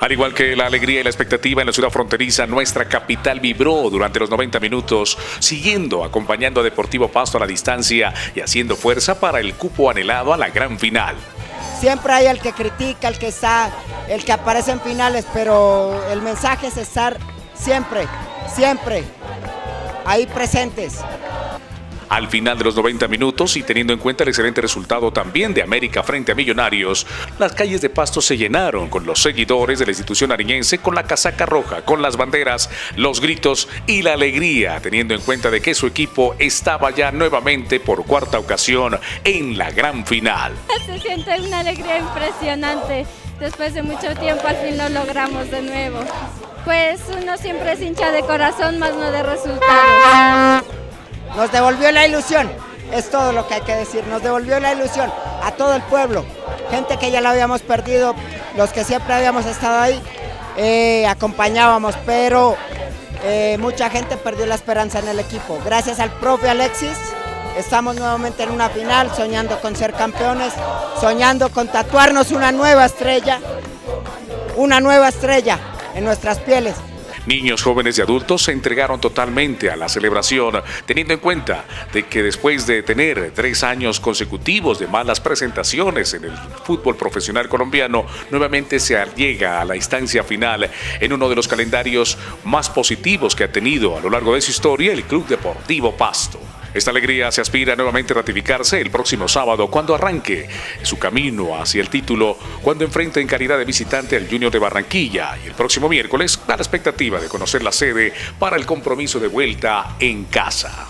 Al igual que la alegría y la expectativa en la ciudad fronteriza, nuestra capital vibró durante los 90 minutos, siguiendo, acompañando a Deportivo Pasto a la distancia y haciendo fuerza para el cupo anhelado a la gran final. Siempre hay el que critica, el que está, el que aparece en finales, pero el mensaje es estar siempre, siempre ahí presentes al final de los 90 minutos y teniendo en cuenta el excelente resultado también de América frente a Millonarios, las calles de Pasto se llenaron con los seguidores de la institución ariñense con la casaca roja, con las banderas, los gritos y la alegría, teniendo en cuenta de que su equipo estaba ya nuevamente por cuarta ocasión en la gran final. Se siente una alegría impresionante. Después de mucho tiempo al fin lo logramos de nuevo. Pues uno siempre es hincha de corazón, más no de resultados. Nos devolvió la ilusión, es todo lo que hay que decir, nos devolvió la ilusión a todo el pueblo, gente que ya la habíamos perdido, los que siempre habíamos estado ahí, eh, acompañábamos, pero eh, mucha gente perdió la esperanza en el equipo. Gracias al profe Alexis, estamos nuevamente en una final, soñando con ser campeones, soñando con tatuarnos una nueva estrella, una nueva estrella en nuestras pieles. Niños, jóvenes y adultos se entregaron totalmente a la celebración, teniendo en cuenta de que después de tener tres años consecutivos de malas presentaciones en el fútbol profesional colombiano, nuevamente se llega a la instancia final en uno de los calendarios más positivos que ha tenido a lo largo de su historia el Club Deportivo Pasto. Esta alegría se aspira nuevamente a ratificarse el próximo sábado cuando arranque su camino hacia el título, cuando enfrente en calidad de visitante al Junior de Barranquilla y el próximo miércoles da la expectativa de conocer la sede para el compromiso de vuelta en casa.